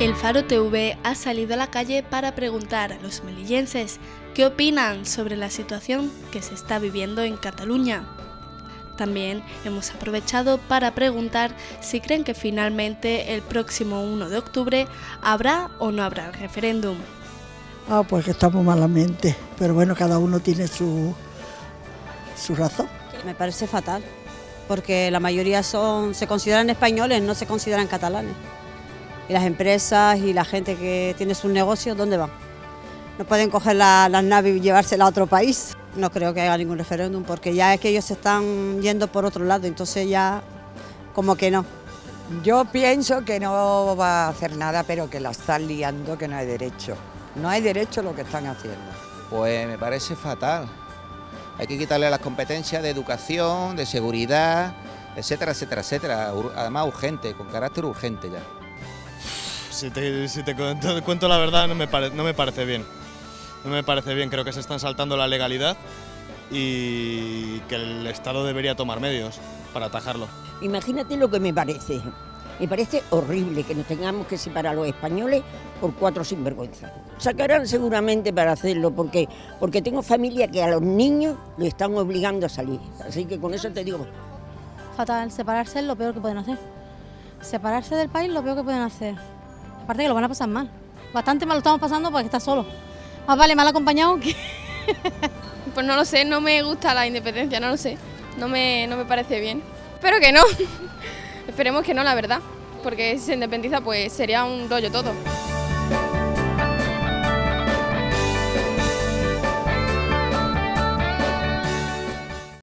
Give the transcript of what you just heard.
El Faro TV ha salido a la calle para preguntar a los melillenses qué opinan sobre la situación que se está viviendo en Cataluña. También hemos aprovechado para preguntar si creen que finalmente el próximo 1 de octubre habrá o no habrá referéndum. Ah, pues que estamos malamente, pero bueno, cada uno tiene su, su razón. Me parece fatal, porque la mayoría son, se consideran españoles, no se consideran catalanes. Y las empresas y la gente que tiene sus negocios, ¿dónde van? No pueden coger las naves y llevársela a otro país. No creo que haya ningún referéndum, porque ya es que ellos se están yendo por otro lado, entonces ya como que no. Yo pienso que no va a hacer nada, pero que la están liando, que no hay derecho. No hay derecho a lo que están haciendo. Pues me parece fatal. Hay que quitarle las competencias de educación, de seguridad, etcétera, etcétera, etcétera. Además urgente, con carácter urgente ya. Si te, cuento, la verdad, no me, no me parece bien. No me parece bien, creo que se están saltando la legalidad y que el Estado debería tomar medios para atajarlo. Imagínate lo que me parece. Me parece horrible que nos tengamos que separar los españoles por cuatro sinvergüenzas. Sacarán seguramente para hacerlo, porque, porque tengo familia que a los niños lo están obligando a salir. Así que con eso te digo. Fatal, separarse es lo peor que pueden hacer. Separarse del país es lo peor que pueden hacer. Aparte que lo van a pasar mal. Bastante mal lo estamos pasando porque está solo. Más vale mal acompañado que... pues no lo sé, no me gusta la independencia, no lo sé. No me, no me parece bien. Espero que no. Esperemos que no, la verdad. Porque si se independiza, pues sería un rollo todo.